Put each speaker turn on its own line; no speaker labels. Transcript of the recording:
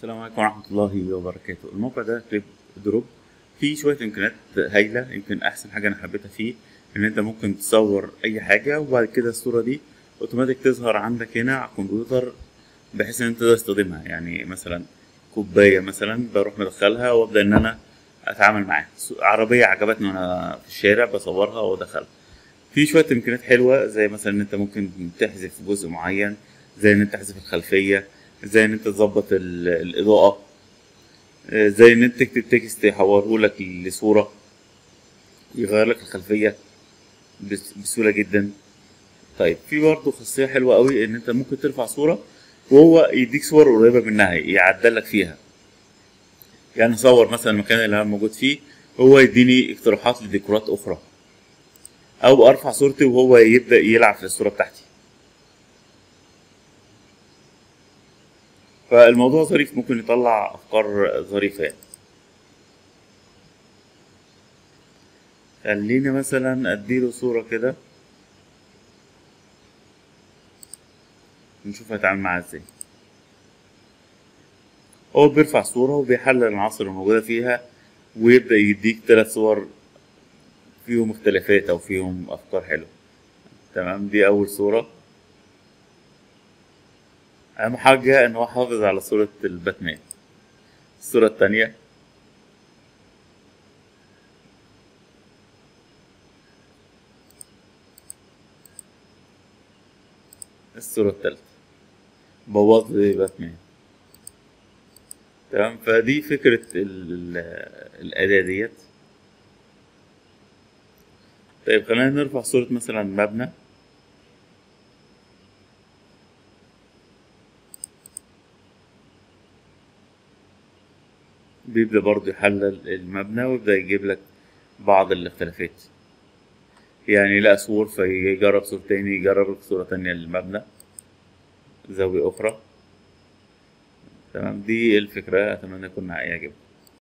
السلام عليكم ورحمة الله وبركاته. الموقع ده كليب دروب فيه شوية إمكانيات هايلة يمكن أحسن حاجة أنا حبيتها فيه إن أنت ممكن تصور أي حاجة وبعد كده الصورة دي أوتوماتيك تظهر عندك هنا على الكمبيوتر بحيث إن أنت تقدر تستخدمها. يعني مثلا كوباية مثلا بروح مدخلها وأبدأ إن أنا أتعامل معاها. عربية عجبتني وأنا في الشارع بصورها وأدخلها. في شوية إمكانيات حلوة زي مثلا إن أنت ممكن تحذف جزء معين زي إن أنت تحذف الخلفية. زي إن أنت تظبط ال- الإضاءة آه، زي إن أنت تكتب تكست يحوره لك لصورة يغير لك الخلفية بس- بسهولة جدا. طيب في برضه خاصية حلوة قوي إن أنت ممكن ترفع صورة وهو يديك صور قريبة منها يعدل لك فيها. يعني صور مثلا المكان اللي أنا موجود فيه هو يديني اقتراحات لديكورات أخرى. أو أرفع صورتي وهو يبدأ يلعب في الصورة بتاعتي. فالموضوع ظريف ممكن يطلع أفكار ظريفة. يعني خليني مثلا أديله صورة كده. نشوف هيتعامل معاها إزاي. هو بيرفع صورة وبيحلل العناصر الموجودة فيها ويبدأ يديك ثلاث صور فيهم اختلافات أو فيهم أفكار حلوة. تمام؟ دي أول صورة. أهم حاجة إن هو حافظ على صورة الباتمان. الصورة التانية. الصورة التالتة. بوظ لي باتمان. تمام؟ فدي فكرة ال- ال- الأداة ديت. طيب خلينا نرفع صورة مثلا مبنى. بيبدأ برضه يحلل المبنى ويبدأ يجيب لك بعض الاختلافات. يعني لقى صور فيجرب صورة تاني يجرب صورة تانية للمبنى. زاوية أخرى. تمام؟ دي الفكرة أتمنى يكون يعجبك.